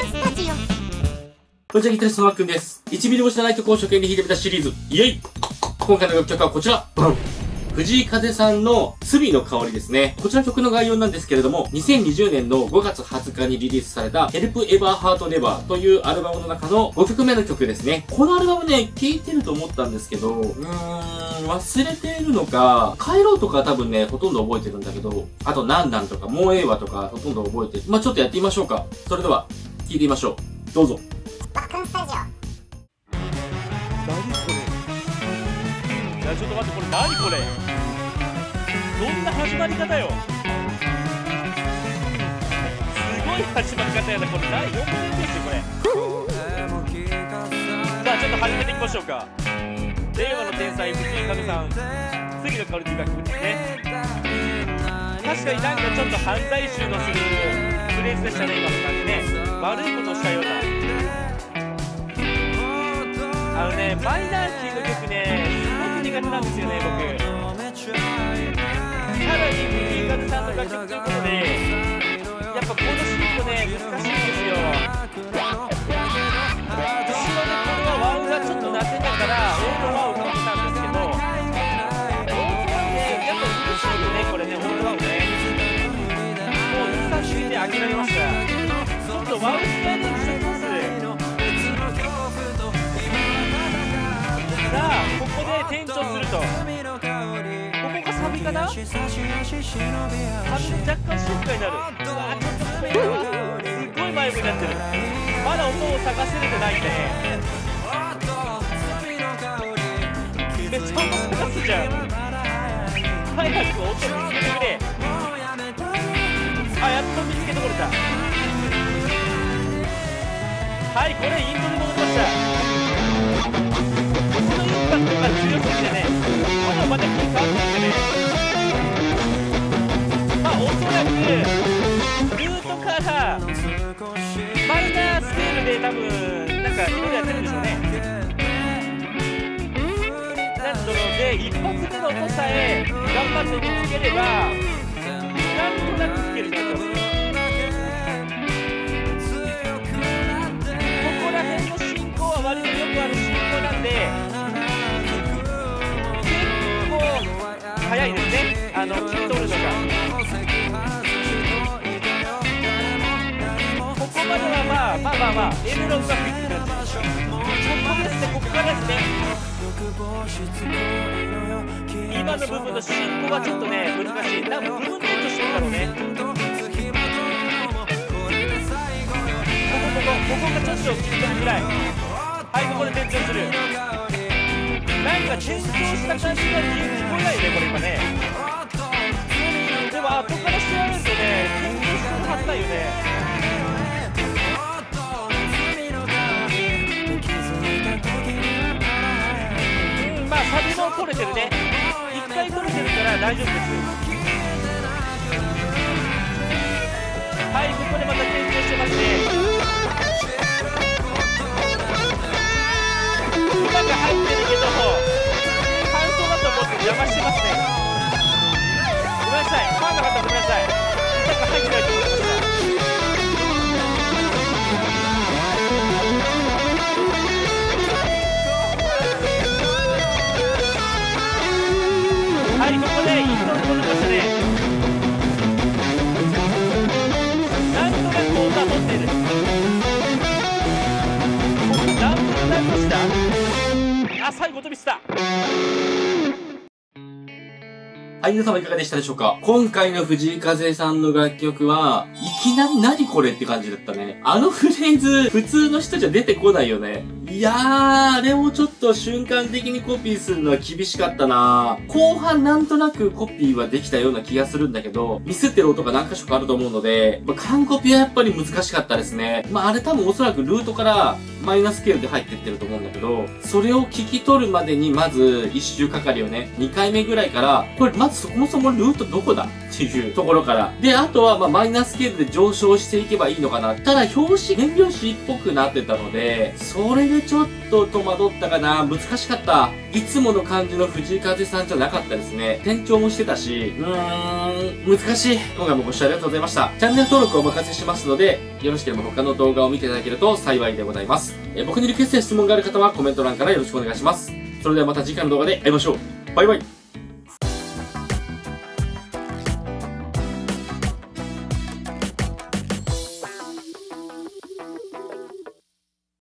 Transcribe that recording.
スタジオこんにちは、ギタリストのマックンです。1ミリも知らない曲を初見に弾いてみたシリーズ、イエイ今回の楽曲はこちら藤井風さんの罪の香りですね。こちらの曲の概要なんですけれども、2020年の5月20日にリリースされた Help Ever Heart Never というアルバムの中の5曲目の曲ですね。このアルバムね、聴いてると思ったんですけど、うーん、忘れているのか、帰ろうとか多分ね、ほとんど覚えてるんだけど、あとなんなんとか、もうええわとか、ほとんど覚えてる。まあちょっとやってみましょうか。それでは、聴いてみましょう。どうぞ。バカンスタジオ。何これ？いやちょっと待ってこれ何これ？どんな始まり方よ？すごい始まり方やなこれ。何4分ですよこれ。さあちょっと始めていきましょうか。令和の天才藤井風さん。杉野香織という楽曲ですね。確かになんかちょっと犯罪集のするフレーズでしたね今の感じね悪いことしたようなあのね、マイナーキーの曲ね、すごく苦手なんですよね、僕。さらに藤井風さんの楽曲ということで、やっぱこのシーンとね、難しいんですよ。後ろでこれはワウがちょっと鳴ってたから、オールワウかけたんですけど、オールワウね、やっぱうるさいよね、これね、オールワウね。もううるさすぎて諦めました。とワウスライディンしときます。さあここで転調するとここがサビかなサビで若干静かになるうわちょっとすごい迷子になってるまだ音を探せれてないんでねめっちゃ音探すじゃん早く音見つけてくれはいこれイントロに戻りました。このインパクトが強すぎてね、まだまだ気変わってきてね、まあおそらく、ルートからマイナースケールで多分、なんかいろいろやってるんでしょうね。なので、一発目の音さえ頑張って見つければ、なんとなく弾ける。早いですねあの切り取るのがここまではまあまあまあまあ A メロうまくいってるんで。ここですねここからですね。今の部分の進行はちょっとね難しい。多分部分転調してるだろうね。ここここここがちょっと切り取りづらい。はいここで転調する。なんか転調した感じが聞こえないねこれ今ね。でもあそこから調べるとね転調してるはずだよね。うんまあサビも取れてるね。1回取れてるから大丈夫です。邪魔してますね。ごめんなさい。ファンの方ごめんなさい。うまく入ってないと思いましたはいここでイントロ取れましたね。なんとなく音は持ってる。何分になりました。あ最後飛びした。はい、皆様いかがでしたでしょうか？今回の藤井風さんの楽曲は、いきなり何これって感じだったね。あのフレーズ、普通の人じゃ出てこないよね。いやー、あれをちょっと瞬間的にコピーするのは厳しかったな後半なんとなくコピーはできたような気がするんだけど、ミスってる音が何箇所かあると思うので、まあ、完コピーはやっぱり難しかったですね。まあ、あれ多分おそらくルートからマイナスケールで入ってってると思うんだけど、それを聞き取るまでにまず一周かかるよね。2回目ぐらいから、これまずそもそもルートどこだっていうところから。で、あとはまマイナスケールで上昇していけばいいのかな。ただ表紙、変拍子っぽくなってたので、それでちょっと戸惑ったかな難しかった。いつもの感じの藤井風さんじゃなかったですね。店長もしてたし、うーん、難しい。今回もご視聴ありがとうございました。チャンネル登録をお任せしますので、よろしければ他の動画を見ていただけると幸いでございます。え僕にリクエストや質問がある方はコメント欄からよろしくお願いします。それではまた次回の動画で会いましょう。バイバイ。